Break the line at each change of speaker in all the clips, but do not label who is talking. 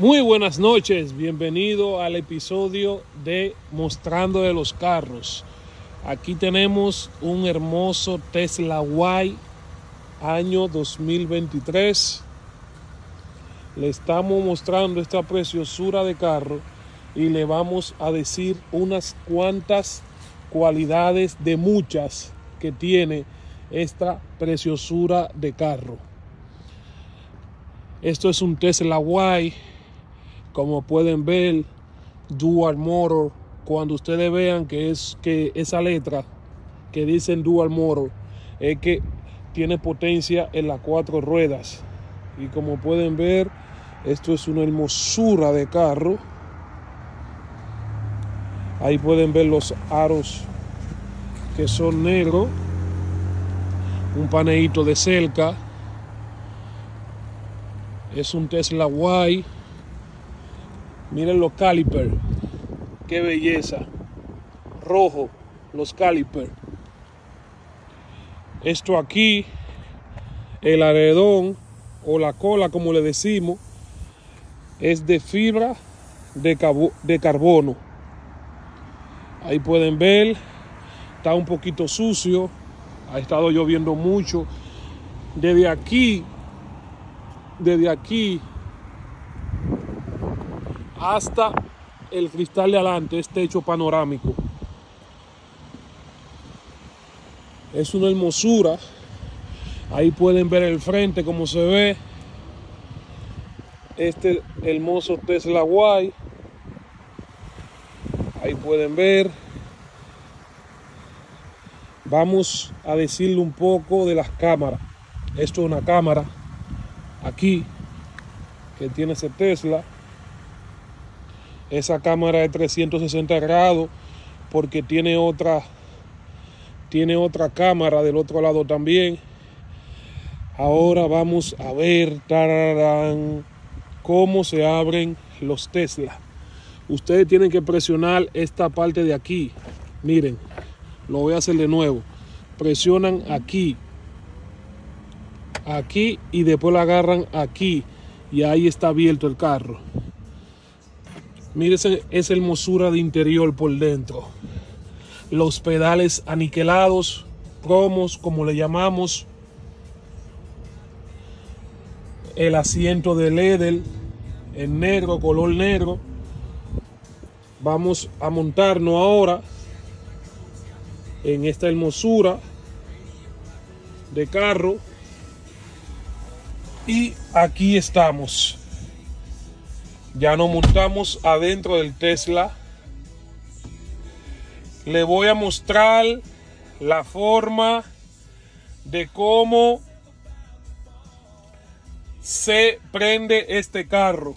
Muy buenas noches, bienvenido al episodio de Mostrando de los Carros. Aquí tenemos un hermoso Tesla Y año 2023. Le estamos mostrando esta preciosura de carro y le vamos a decir unas cuantas cualidades de muchas que tiene esta preciosura de carro. Esto es un Tesla Y como pueden ver, Dual Motor, cuando ustedes vean que es que esa letra que dicen Dual Motor es que tiene potencia en las cuatro ruedas. Y como pueden ver, esto es una hermosura de carro. Ahí pueden ver los aros que son negros. Un paneíto de cerca. Es un Tesla Y Miren los calipers. Qué belleza. Rojo, los calipers. Esto aquí, el aredón o la cola, como le decimos, es de fibra de, de carbono. Ahí pueden ver, está un poquito sucio, ha estado lloviendo mucho. Desde aquí, desde aquí hasta el cristal de adelante, es techo panorámico. Es una hermosura. Ahí pueden ver el frente como se ve. Este hermoso Tesla Y. Ahí pueden ver. Vamos a decirle un poco de las cámaras. Esto es una cámara aquí que tiene ese Tesla esa cámara de 360 grados porque tiene otra tiene otra cámara del otro lado también. Ahora vamos a ver cómo se abren los Tesla. Ustedes tienen que presionar esta parte de aquí. Miren lo voy a hacer de nuevo. Presionan aquí aquí y después la agarran aquí. Y ahí está abierto el carro Mire esa hermosura de interior por dentro. Los pedales aniquilados, cromos, como le llamamos. El asiento de Ledel en negro, color negro. Vamos a montarnos ahora en esta hermosura de carro. Y aquí estamos. Ya nos montamos adentro del Tesla. Le voy a mostrar la forma de cómo se prende este carro.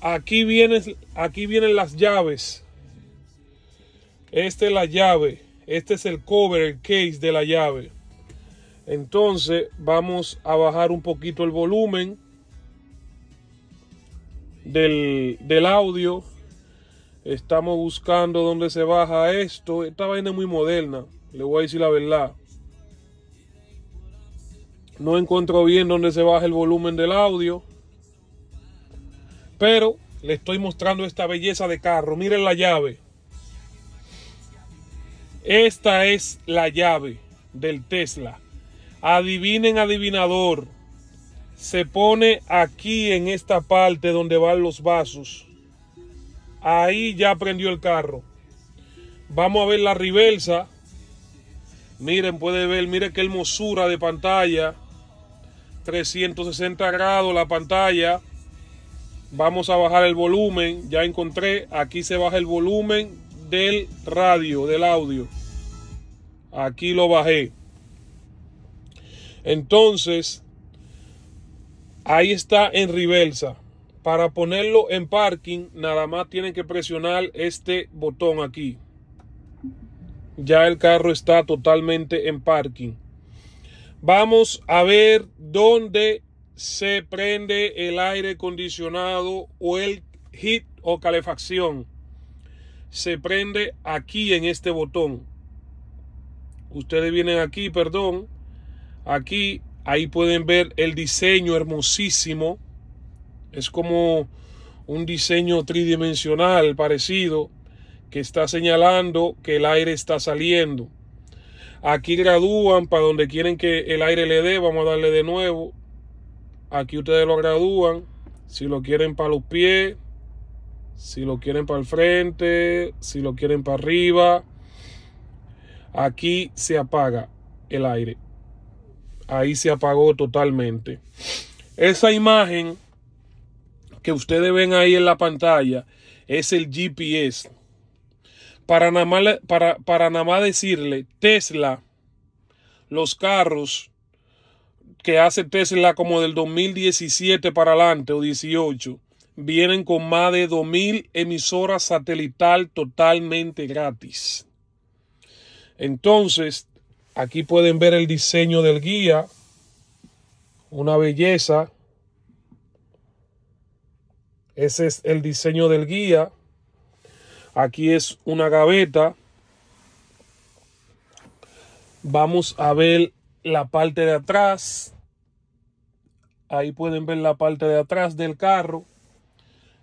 Aquí aquí vienen las llaves. Esta es la llave. Este es el cover, el case de la llave. Entonces vamos a bajar un poquito el volumen del, audio. Estamos buscando dónde se baja esto. Esta vaina es muy moderna, le voy a decir la verdad. No encuentro bien dónde se baja el volumen del audio. Pero le estoy mostrando esta belleza de carro. Miren la llave. Esta es la llave del Tesla. Adivinen, adivinador se pone aquí en esta parte donde van los vasos. Ahí ya prendió el carro. Vamos a ver la reversa. Miren, puede ver, miren qué hermosura de pantalla. 360 grados la pantalla. Vamos a bajar el volumen. Ya encontré, aquí se baja el volumen del radio, del audio. Aquí lo bajé. Entonces, Ahí está en reversa. Para ponerlo en parking, nada más tienen que presionar este botón aquí. Ya el carro está totalmente en parking. Vamos a ver dónde se prende el aire acondicionado o el heat o calefacción. Se prende aquí en este botón. Ustedes vienen aquí, perdón. Aquí Ahí pueden ver el diseño hermosísimo Es como un diseño tridimensional parecido que está señalando que el aire está saliendo. Aquí gradúan para donde quieren que el aire le dé. Vamos a darle de nuevo. Aquí ustedes lo gradúan. Si lo quieren para los pies, si lo quieren para el frente, si lo quieren para arriba. Aquí se apaga el aire. Ahí se apagó totalmente. Esa imagen que ustedes ven ahí en la pantalla es el GPS. Para nada más, para, para nada decirle, Tesla, los carros que hace Tesla como del 2017 para adelante o 18, vienen con más de 2000 emisoras satelital totalmente gratis. Entonces, aquí pueden ver el diseño del guía, una belleza. Ese es el diseño del guía. Aquí es una gaveta. Vamos a ver la parte de atrás. Ahí pueden ver la parte de atrás del carro.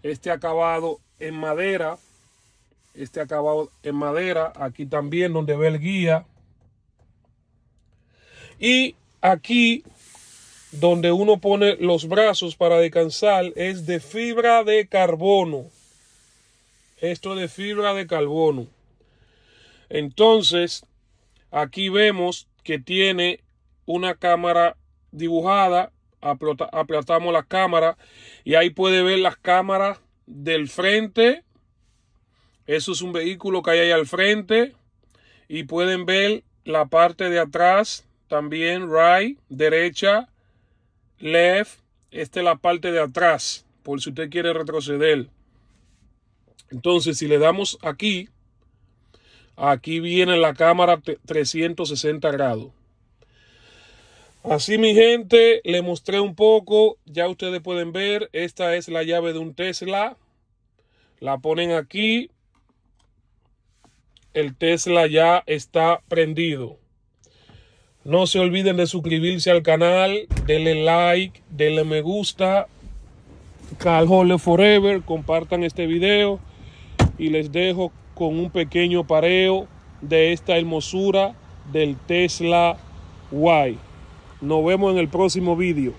Este acabado en madera. Este acabado en madera. Aquí también donde ve el guía. Y aquí donde uno pone los brazos para descansar es de fibra de carbono. Esto de fibra de carbono. Entonces, aquí vemos que tiene una cámara dibujada. Aplatamos la cámara y ahí puede ver las cámaras del frente. Eso es un vehículo que hay ahí al frente. Y pueden ver la parte de atrás también, right, derecha, left. Esta es la parte de atrás, por si usted quiere retroceder. Entonces, si le damos aquí, aquí viene la cámara 360 grados. Así mi gente, le mostré un poco, ya ustedes pueden ver, esta es la llave de un Tesla. La ponen aquí. El Tesla ya está prendido. No se olviden de suscribirse al canal, denle like, denle me gusta. Carl Forever, compartan este video y les dejo con un pequeño pareo de esta hermosura del Tesla Y. Nos vemos en el próximo vídeo.